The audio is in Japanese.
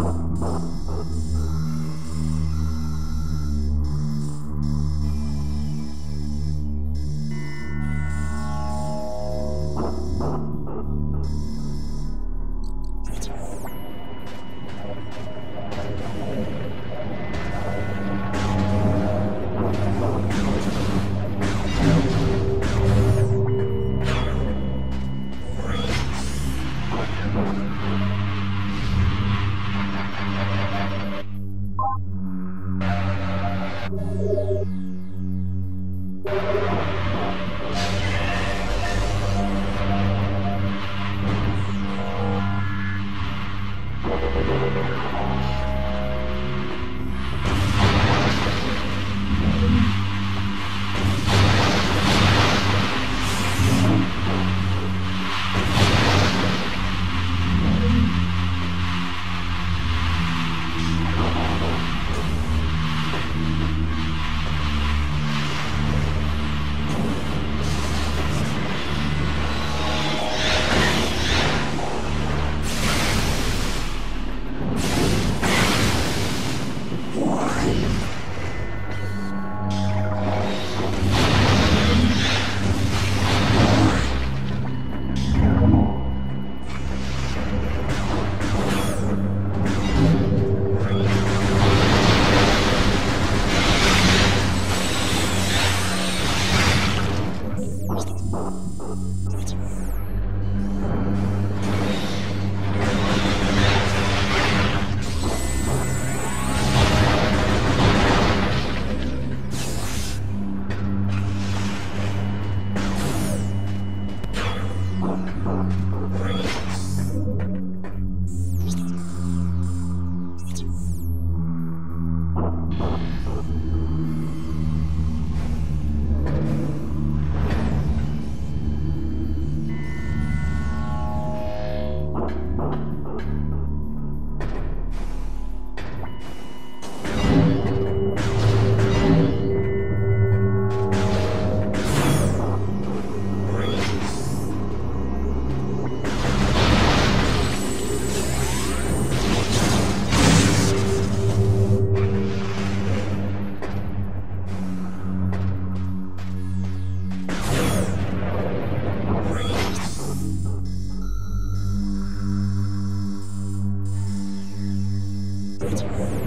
うん。it.